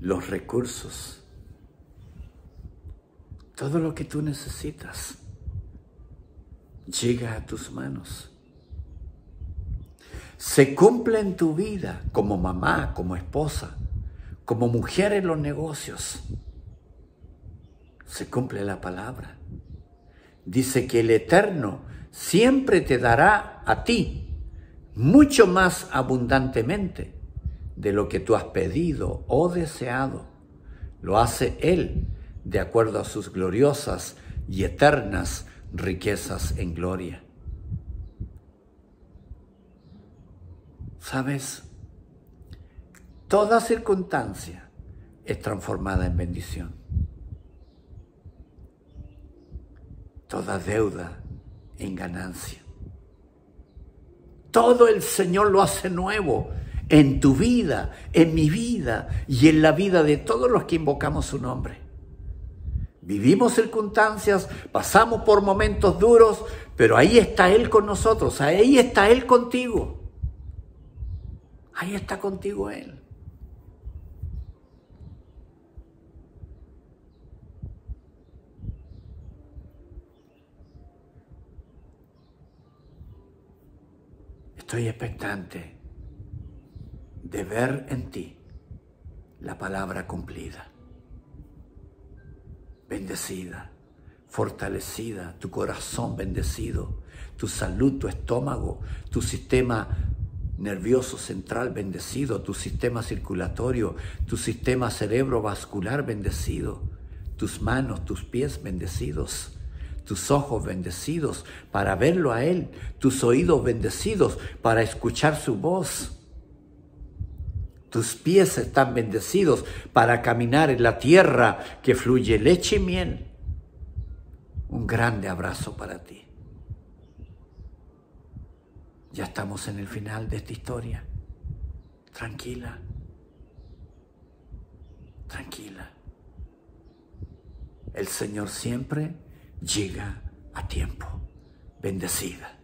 los recursos, todo lo que tú necesitas llega a tus manos. Se cumple en tu vida como mamá, como esposa, como mujer en los negocios. Se cumple la palabra. Dice que el Eterno siempre te dará a ti mucho más abundantemente de lo que tú has pedido o deseado. Lo hace Él de acuerdo a sus gloriosas y eternas riquezas en gloria. ¿Sabes? Toda circunstancia es transformada en bendición. Toda deuda en ganancia. Todo el Señor lo hace nuevo en tu vida, en mi vida y en la vida de todos los que invocamos su nombre. Vivimos circunstancias, pasamos por momentos duros, pero ahí está Él con nosotros, ahí está Él contigo. Ahí está contigo Él. Estoy expectante de ver en ti la palabra cumplida, bendecida, fortalecida, tu corazón bendecido, tu salud, tu estómago, tu sistema nervioso central bendecido, tu sistema circulatorio, tu sistema cerebrovascular bendecido, tus manos, tus pies bendecidos, tus ojos bendecidos para verlo a Él, tus oídos bendecidos para escuchar su voz tus pies están bendecidos para caminar en la tierra que fluye leche y miel. Un grande abrazo para ti. Ya estamos en el final de esta historia. Tranquila. Tranquila. El Señor siempre llega a tiempo. Bendecida.